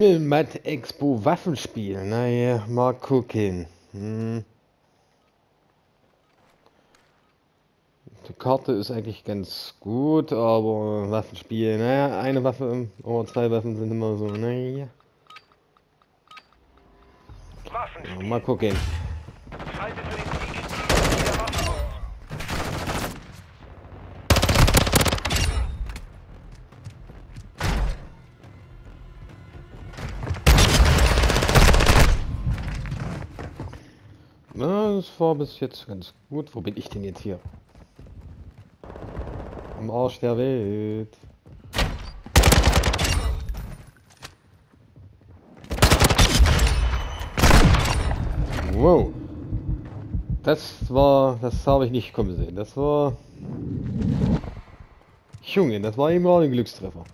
Matt Expo Waffenspiel. Naja, mal gucken. Hm. Die Karte ist eigentlich ganz gut, aber Waffenspiel, naja, eine Waffe oder zwei Waffen sind immer so, naja. Ja, mal gucken. War bis jetzt ganz gut. Wo bin ich denn jetzt hier? Am Arsch der Welt. Wow. Das war, das habe ich nicht kommen sehen. Das war... Junge, das war eben auch ein Glückstreffer.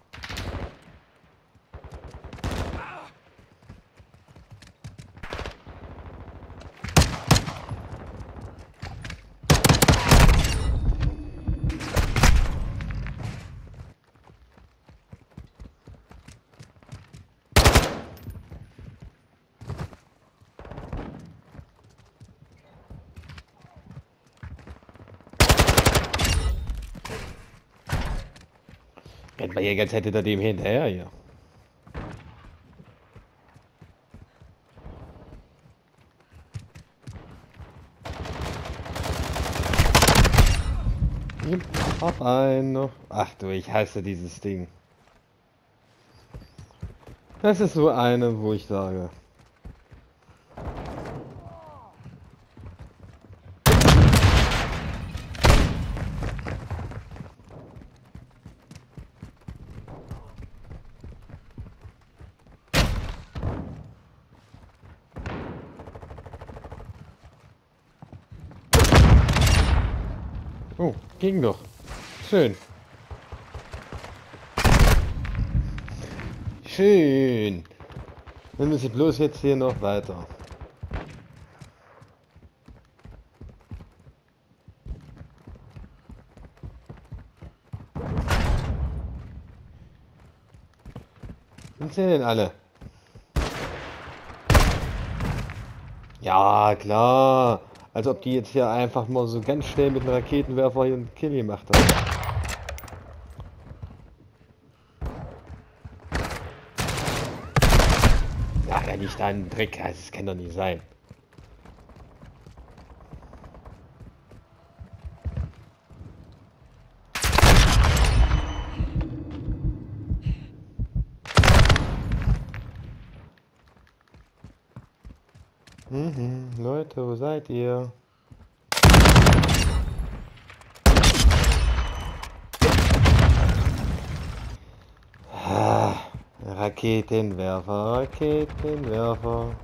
Rennt man ganz hätte da dem hinterher hier. Hab einen. Ach du, ich hasse dieses Ding. Das ist so eine, wo ich sage. Oh, ging doch. Schön. Schön. Dann ich bloß jetzt hier noch weiter. Sind sie denn alle? Ja, klar. Als ob die jetzt hier einfach mal so ganz schnell mit einem Raketenwerfer hier einen Kill gemacht haben. Ja, da liegt da ein Dreck. Das kann doch nicht sein. Mhm, Leute, wo seid ihr? Ah, Raketenwerfer, Raketenwerfer.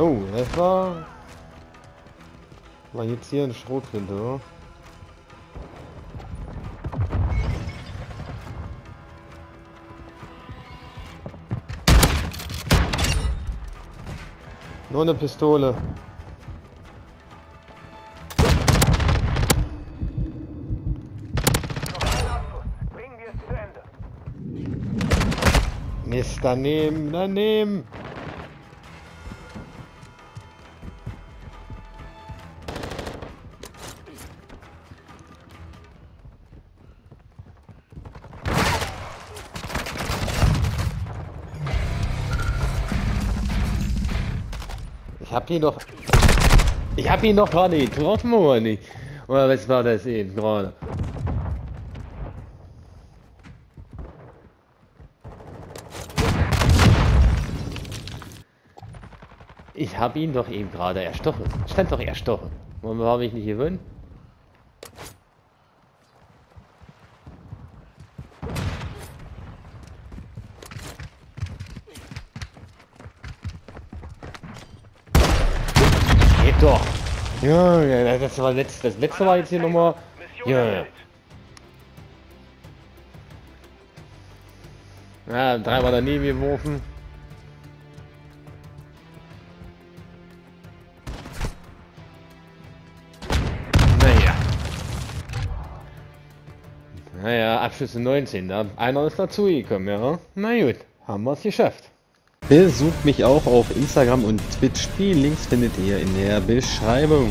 Oh, das war... War jetzt hier ein Schrotflinte, Nur eine Pistole. Mist, daneben, daneben. Ich hab ihn doch... Ich hab ihn doch gerade getroffen, oder nicht? Oder was war das eben gerade? Ich hab ihn doch eben gerade erstochen. Stand doch erstochen. Warum habe ich nicht gewonnen? Doch. Ja, das war letzt, das letzte war jetzt hier nochmal. Ja. Ja, drei war daneben geworfen. Naja. Naja, Abschlüsse 19, da ne? einer ist dazugekommen, ja. Na gut, haben wir es geschafft. Besucht mich auch auf Instagram und Twitch. Die Links findet ihr in der Beschreibung.